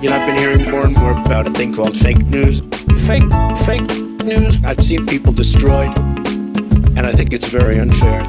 You know, I've been hearing more and more about a thing called fake news. Fake, fake news. I've seen people destroyed, and I think it's very unfair.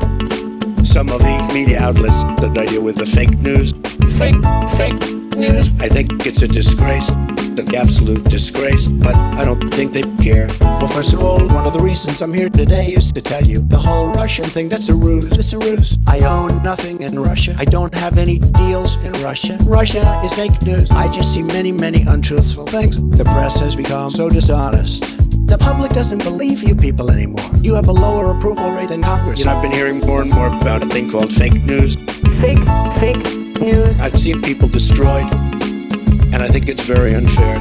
Some of the media outlets that I deal with the fake news. Fake, fake news. I think it's a disgrace, an absolute disgrace, but I don't think they care. Well, first of all, one of the reasons I'm here today is to tell you the whole Russian thing, that's a ruse. It's a ruse. I own nothing in Russia. I don't have any deals in Russia. Russia is fake news. I just see many, many untruthful things. The press has become so dishonest. The public doesn't believe you people anymore. You have a lower approval rate than Congress. You know, I've been hearing more and more about a thing called fake news. Fake, fake news. I've seen people destroyed, and I think it's very unfair.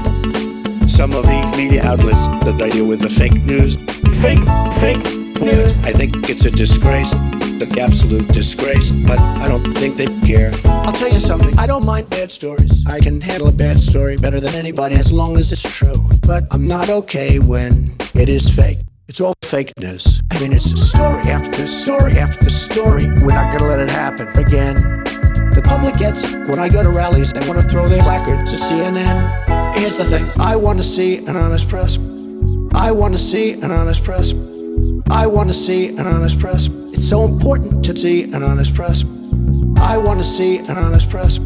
Some of the media outlets that I deal with the fake news. Fake, fake news. I think it's a disgrace, an absolute disgrace, but I don't think they care. I'll tell you something, I don't mind bad stories. I can handle a bad story better than anybody as long as it's true. But I'm not okay when it is fake. It's all fake news. I mean, it's story after story after story. We're not gonna let it happen again. The public gets. When I go to rallies, they want to throw their placards to CNN. Here's the thing I want to see an honest press. I want to see an honest press. I want to see an honest press. It's so important to see an honest press. I want to see an honest press.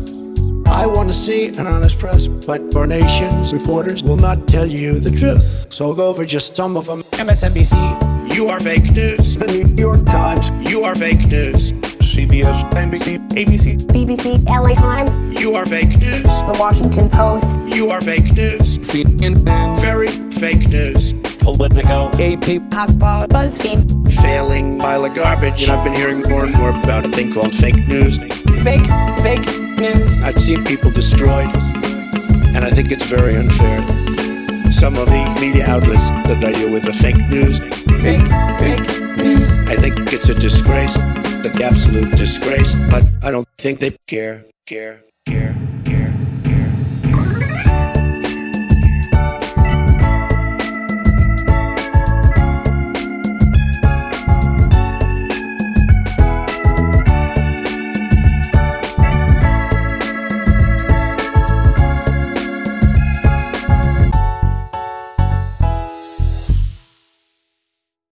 I want to see an honest press. But our nation's reporters will not tell you the truth. So I'll go over just some of them. MSNBC, You are fake news. The New York Times, You are fake news. CBS, NBC, ABC, BBC, LA Times, You are fake news. The Washington Post, You are fake news. CNN, Very fake news. Politico, AP, Hotbot, BuzzFeed, Failing pile of garbage. And I've been hearing more and more about a thing called fake news. fake, fake news. I've seen people destroyed, and I think it's very unfair. Some of the media outlets that I deal with the fake news. Fake, fake news. I think it's a disgrace, an absolute disgrace, but I don't think they care. Care.